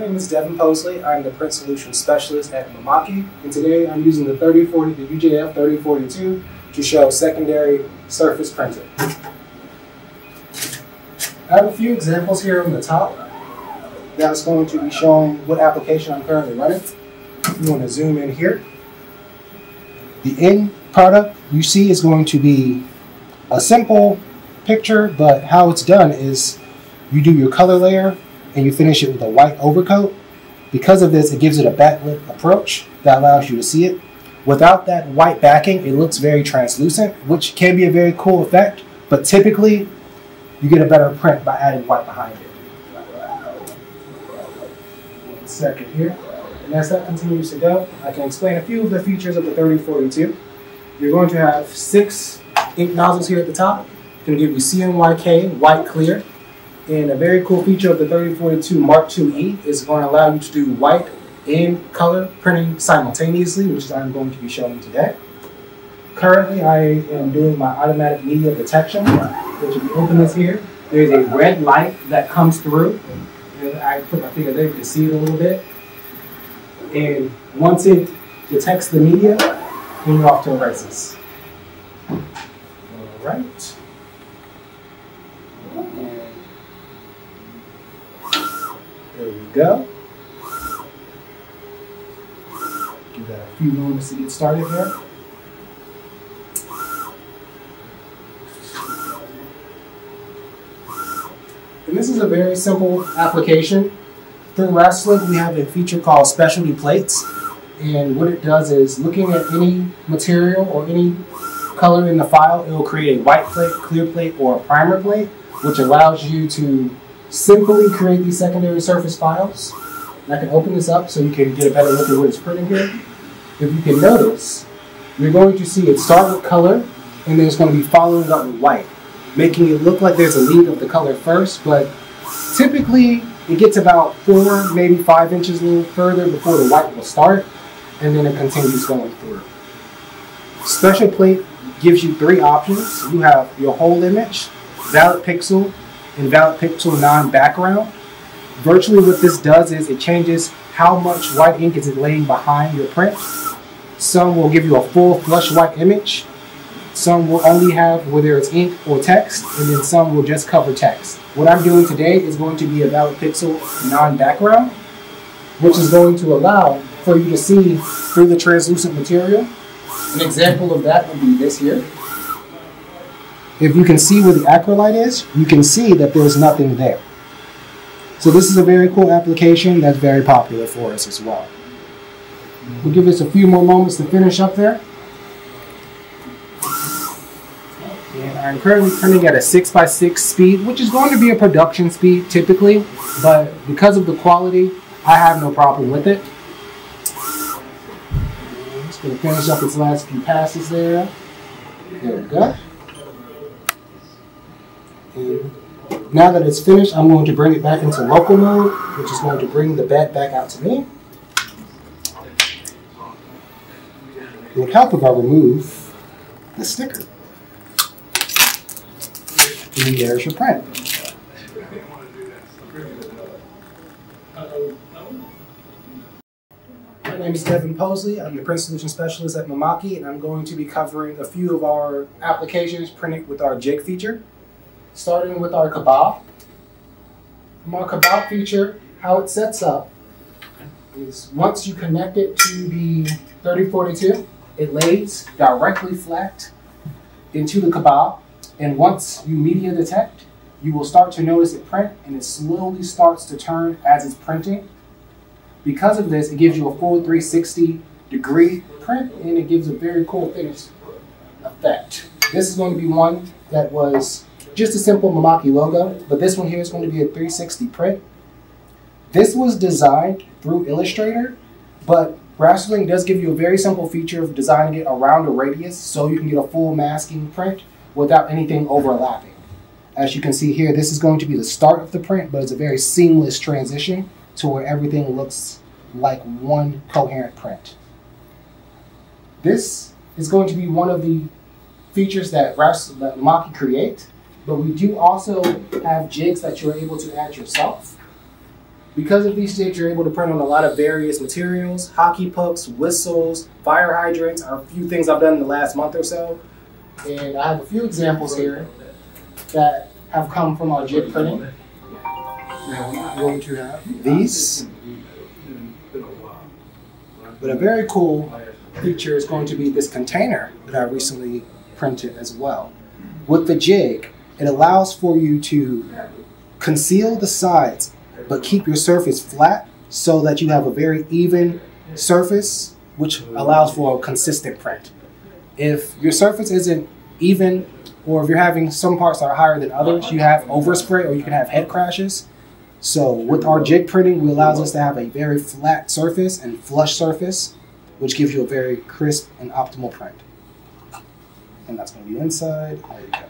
My name is Devin Posley. I'm the print solution specialist at Mimaki, and today I'm using the 3040, the UJF 3042 to show secondary surface printing. I have a few examples here on the top that's going to be showing what application I'm currently running. You want to zoom in here. The end product you see is going to be a simple picture, but how it's done is you do your color layer and you finish it with a white overcoat. Because of this, it gives it a backlit approach that allows you to see it. Without that white backing, it looks very translucent, which can be a very cool effect, but typically you get a better print by adding white behind it. One second here. And as that continues to go, I can explain a few of the features of the 3042. You're going to have six ink nozzles here at the top. It's going to give you CMYK, white clear. And a very cool feature of the 3042 Mark IIe is going to allow you to do white and color printing simultaneously, which I'm going to be showing today. Currently, I am doing my automatic media detection, which if you open this here, there's a red light that comes through. And I put my finger there, you can see it a little bit. And once it detects the media, then you're off to the races. All right. There we go. Give that a few moments to get started here. And this is a very simple application. Through RasterLink, we have a feature called Specialty Plates. And what it does is looking at any material or any color in the file, it will create a white plate, clear plate, or a primer plate, which allows you to simply create these secondary surface files. And I can open this up so you can get a better look at what it's printing here. If you can notice, you're going to see it start with color, and then it's going to be following up with white, making it look like there's a lead of the color first, but typically it gets about four, maybe five inches a little further before the white will start, and then it continues going through. Special plate gives you three options. You have your whole image, valid pixel, and valid pixel non-background. Virtually what this does is it changes how much white ink is laying behind your print. Some will give you a full flush white image. Some will only have whether it's ink or text, and then some will just cover text. What I'm doing today is going to be a valid pixel non-background, which is going to allow for you to see through the translucent material. An example of that would be this here. If you can see where the acrylite is, you can see that there's nothing there. So this is a very cool application that's very popular for us as well. We'll give this a few more moments to finish up there. And I'm currently printing at a 6x6 speed, which is going to be a production speed typically, but because of the quality, I have no problem with it. Just going to finish up its last few passes there. There we go. And now that it's finished, I'm going to bring it back into local mode, which is going to bring the bed back out to me. It would help if I remove the sticker. And there's your print. My name is Devin Posley. I'm the print solution specialist at Mimaki, and I'm going to be covering a few of our applications printed with our jig feature starting with our kebab. From our kebab feature, how it sets up is once you connect it to the 3042, it lays directly flat into the kebab. And once you media detect, you will start to notice it print and it slowly starts to turn as it's printing. Because of this, it gives you a full 360 degree print and it gives a very cool finish effect. This is going to be one that was just a simple Mimaki logo, but this one here is going to be a 360 print. This was designed through Illustrator, but RasterLink does give you a very simple feature of designing it around a radius so you can get a full masking print without anything overlapping. As you can see here, this is going to be the start of the print, but it's a very seamless transition to where everything looks like one coherent print. This is going to be one of the features that, Ras that Maki create, but we do also have jigs that you're able to add yourself. Because of these jigs, you're able to print on a lot of various materials, hockey pucks, whistles, fire hydrants are a few things I've done in the last month or so. And I have a few examples here that have come from our jig printing. Now I'm going to have these. But a very cool feature is going to be this container that I recently printed as well. With the jig, it allows for you to conceal the sides but keep your surface flat so that you have a very even surface which allows for a consistent print. If your surface isn't even or if you're having some parts that are higher than others, you have overspray or you can have head crashes. So with our jig printing, we allows us to have a very flat surface and flush surface, which gives you a very crisp and optimal print. And that's going to be inside. There you go.